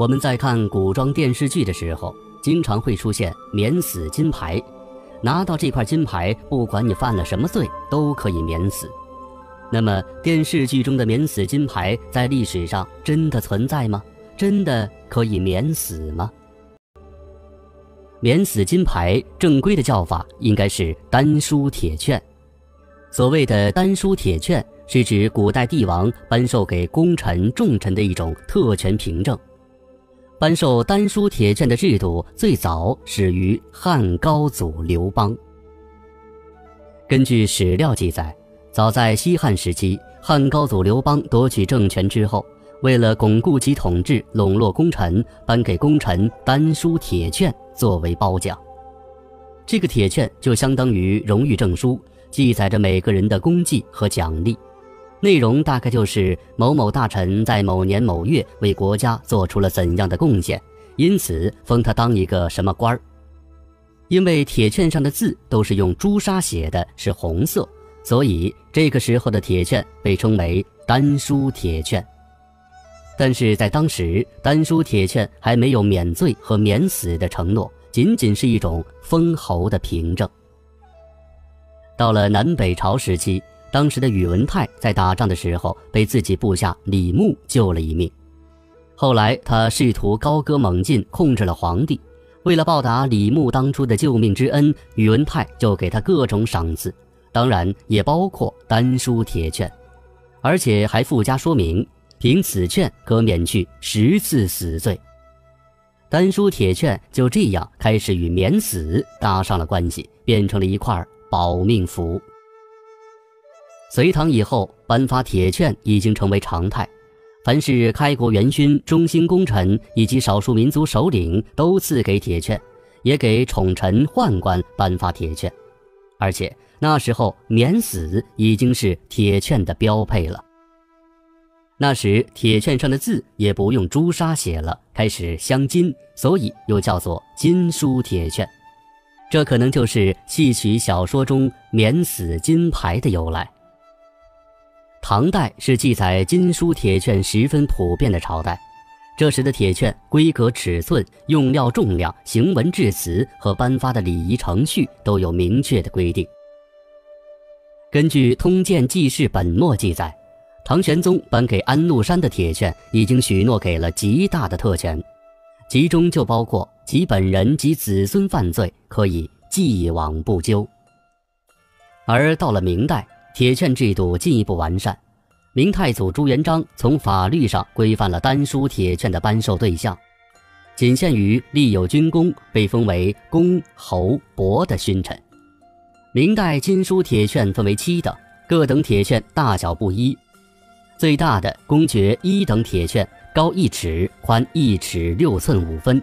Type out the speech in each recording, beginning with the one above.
我们在看古装电视剧的时候，经常会出现免死金牌，拿到这块金牌，不管你犯了什么罪，都可以免死。那么，电视剧中的免死金牌在历史上真的存在吗？真的可以免死吗？免死金牌正规的叫法应该是丹书铁券。所谓的丹书铁券，是指古代帝王颁授给功臣重臣的一种特权凭证。颁授丹书铁券的制度最早始于汉高祖刘邦。根据史料记载，早在西汉时期，汉高祖刘邦夺取政权之后，为了巩固其统治、笼络功臣，颁给功臣丹书铁券作为褒奖。这个铁券就相当于荣誉证书，记载着每个人的功绩和奖励。内容大概就是某某大臣在某年某月为国家做出了怎样的贡献，因此封他当一个什么官儿。因为铁券上的字都是用朱砂写的，是红色，所以这个时候的铁券被称为丹书铁券。但是在当时，丹书铁券还没有免罪和免死的承诺，仅仅是一种封侯的凭证。到了南北朝时期。当时的宇文泰在打仗的时候被自己部下李牧救了一命，后来他试图高歌猛进，控制了皇帝。为了报答李牧当初的救命之恩，宇文泰就给他各种赏赐，当然也包括丹书铁券，而且还附加说明，凭此券可免去十次死罪。丹书铁券就这样开始与免死搭上了关系，变成了一块保命符。隋唐以后，颁发铁券已经成为常态，凡是开国元勋、中兴功臣以及少数民族首领都赐给铁券，也给宠臣宦官颁发铁券，而且那时候免死已经是铁券的标配了。那时铁券上的字也不用朱砂写了，开始镶金，所以又叫做金书铁券，这可能就是戏曲小说中免死金牌的由来。唐代是记载金书铁券十分普遍的朝代，这时的铁券规格、尺寸、用料、重量、行文致辞和颁发的礼仪程序都有明确的规定。根据《通鉴纪事本末》记载，唐玄宗颁给安禄山的铁券已经许诺给了极大的特权，其中就包括其本人及子孙犯罪可以既往不咎。而到了明代。铁券制度进一步完善，明太祖朱元璋从法律上规范了丹书铁券的颁授对象，仅限于立有军功、被封为公、侯、伯的勋臣。明代金书铁券分为七等，各等铁券大小不一，最大的公爵一等铁券高一尺，宽一尺六寸五分，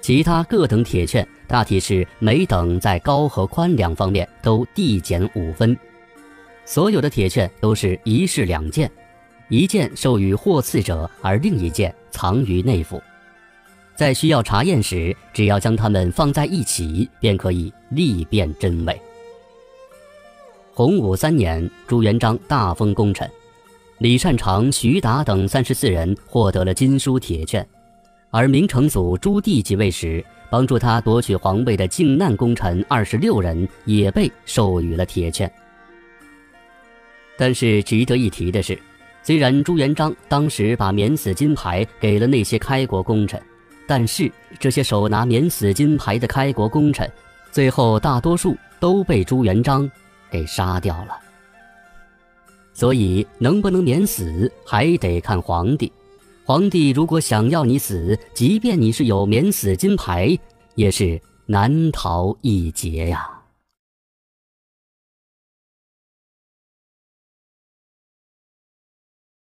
其他各等铁券大体是每等在高和宽两方面都递减五分。所有的铁券都是一式两件，一件授予获赐者，而另一件藏于内府。在需要查验时，只要将它们放在一起，便可以立辨真伪。洪武三年，朱元璋大封功臣，李善长、徐达等三十四人获得了金书铁券，而明成祖朱棣即位时，帮助他夺取皇位的靖难功臣二十六人也被授予了铁券。但是值得一提的是，虽然朱元璋当时把免死金牌给了那些开国功臣，但是这些手拿免死金牌的开国功臣，最后大多数都被朱元璋给杀掉了。所以能不能免死，还得看皇帝。皇帝如果想要你死，即便你是有免死金牌，也是难逃一劫呀。